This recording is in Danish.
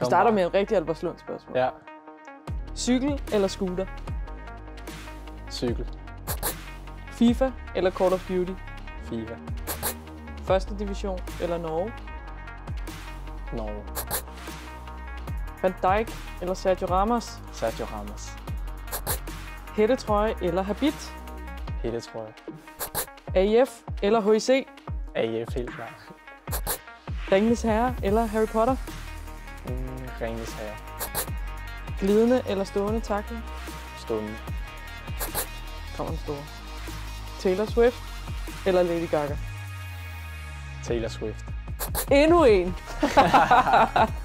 Vi starter med et rigtig Albertslund spørgsmål. Ja, Cykel eller scooter? cykel. FIFA eller Call of Duty? FIFA. Første division eller Norge? Norge. Van Dijk eller Sergio Ramos? Sergio Ramos. Hættetrøje eller habit? Jeg. AIF eller HIC? AF helt klart. Ringenes Herre eller Harry Potter? Mm, Ringes herre. Glidende eller stående takling? Stående. Kommer den store. Taylor Swift eller Lady Gaga? Taylor Swift. Endnu en!